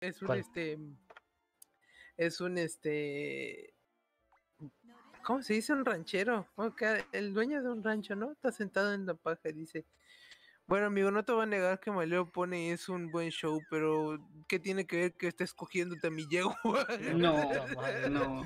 Es un este. Es un este. ¿Cómo se dice un ranchero? El dueño de un rancho, ¿no? Está sentado en la paja y dice. Bueno, amigo, no te voy a negar que Maleo pone es un buen show, pero ¿qué tiene que ver que estés cogiéndote a mi yegua? No, no.